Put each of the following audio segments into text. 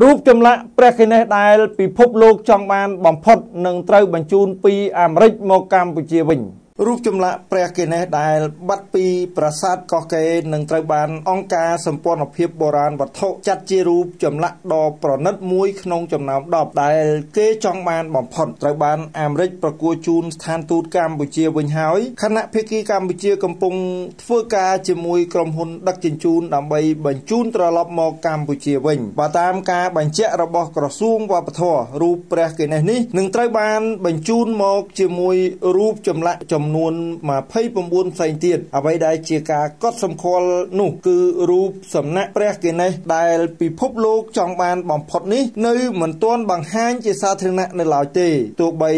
រូបចម្លាក់ព្រះគណេសដែលពិភពលោកចង់បានបំផុតនឹងត្រូវបញ្ជូនពីអាមេរិកមកកម្ពុជាវិញ។ រូបចម្លាក់ព្រះគណេសដែលបាត់ពីប្រាសាទកោះកេរនឹងត្រូវបានអង្គការសម្ព័ន្ធភាពបុរាណវត្ថុចាត់ជារូបចម្លាក់ដ៏ប្រណិតមួយក្នុងចំណោម10ដែលគេចង់បានបំផុតត្រូវបានអាមេរិកប្រគួតជូនស្ថានទូតកម្ពុជាវិញហើយខណៈភាគីកម្ពុជាកំពុងធ្វើការជាមួយក្រុមហ៊ុនដឹកជញ្ជូនដើម្បីបញ្ជូនត្រឡប់មកកម្ពុជាវិញបើតាមការបញ្ជាក់របស់ក្រសួងវប្បធម៌រូបព្រះគណេសនេះនឹងត្រូវបានបញ្ជូនមកជាមួយរូបចម្លាក់ចំនួន29ផ្សេងទៀតអ្វីដែលជាការកត់សម្គាល់នោះគឺរូបសំណាក់ព្រះគណេសដែលពិភពលោកចង់បានបំផុតនេះនៅមិនទាន់បង្ហាញជាសាធារណៈនៅឡើយទេទោះបី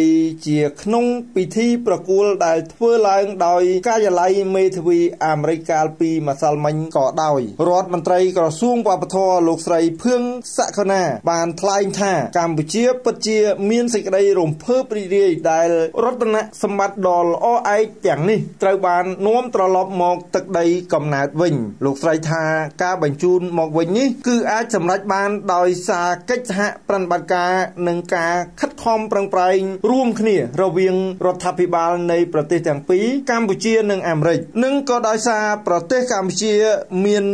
ជាក្នុងពិធីប្រគល់ដែលធ្វើឡើងដោយការិយាល័យមេធាវីអាមេរិកកាលពីម្សិលមិញក៏ដោយរដ្ឋមន្ត្រីក្រសួងវប្បធម៌លោកស្រីភឿងសក្ខណាបានថ្លែងថាកម្ពុជាពិតជាមានសេចក្តីរំភើបរីករាយដែលរតនសម្បត្តិដ៏ល្អឯកទាំងនេះត្រូវបាននាំត្រឡប់មកទឹកដីកំណើតវិញ លោកស្រីថាការបញ្ជូនមកវិញនេះគឺអាចសម្រេចបានដោយសារកិច្ចសហប្រតិបត្តិការនិងការខិត ខំប្រឹងប្រែងរួមគ្នារវាងរដ្ឋាភិបាលនៃប្រទេសទាំងពីរកម្ពុជានិងអាមេរិកនិងក៏ដោយសារប្រទេសកម្ពុជាមាន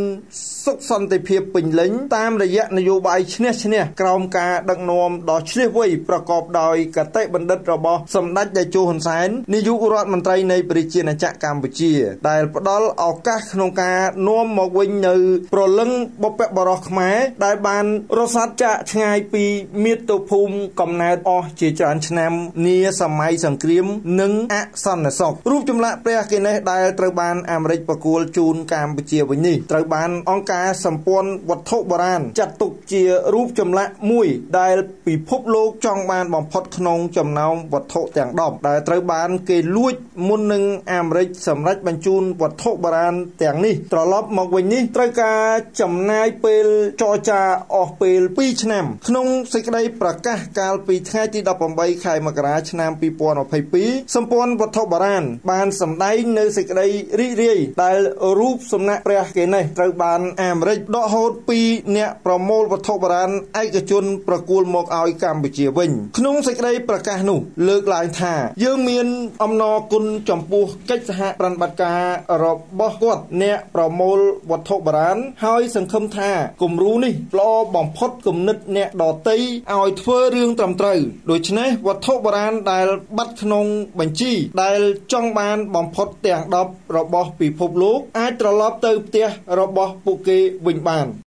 សុខសន្តិភាពពេញលេញតាមរយៈនយោបាយឈ្នះឈ្នះក្រោមការដឹកនាំដ៏ឈ្លាសវៃប្រកបដោយកតេបណ្ឌិតរបស់សម្ដេចតេជោហ៊ុនសែននាយករដ្ឋមន្ត្រីនៃប្រជាណាចក្រកម្ពុជា ដែលផ្ដល់ឱកាសក្នុងការនាំមកវិញនៅប្រលឹងបុព្វបុរសខ្មែរដែលបានរសាត់ចាកឆ្ងាយពីមាតុភូមិកំណើតអស់ជាច្រើនឆ្នាំនាសម័យសង្គ្រាមនិងអសន្តិសុខរូបចម្លាក់ព្រះគណេសដែលត្រូវបានអាមេរិកប្រគល់ជូនកម្ពុជាវិញនេះត្រូវបានអង្គការសម្ព័ន្ធវត្ថុបុរាណចាត់ទុក ជារូបចម្លាក់មួយដែលពិភពលោកចង់បានបំផុតក្នុងចំណោមវត្ថុទាំង10ដែលត្រូវបានគេលួចមុននឹងអាមេរិកសម្រេចបញ្ជូនវត្ថុបុរាណទាំងនេះត្រឡប់មកវិញនេះត្រូវការចំណាយពេលចរចាអស់ពេល2ឆ្នាំ ក្នុងសេចក្តីប្រកាសកាលពីថ្ងៃទី18ខែមករាឆ្នាំ2022សម្ព័ន្ធវត្ថុបុរាណបានសម្ដែងនៅសេចក្តីរីករាយដែលរូបសំណាកព្រះកេណេសត្រូវបានអាមេរិកដកហូតពីអ្នកប្រមូលវត្ថុបុរាណឯកជនប្រគល់មកឲ្យកម្ពុជាវិញក្នុងសេចក្តីប្រកាសនោះលើកឡើងថា យើងមានអំណរគុណចំពោះកិច្ចសហប្រតិបត្តិការរបស់គាត់អ្នកប្រមូលវត្ថុបុរាណហើយសង្ឃឹមថាគំរូនេះល្អបំផុតគំនិតអ្នកដតីឲ្យធ្វើរឿងត្រឹមត្រូវដូច្នេះវត្ថុបុរាណដែលបាត់ក្នុងបញ្ជីដែលចង់បានបំផុតទាំង10របស់ពិភពលោកអាចត្រឡប់ទៅផ្ទះរបស់ពួកគេវិញបាន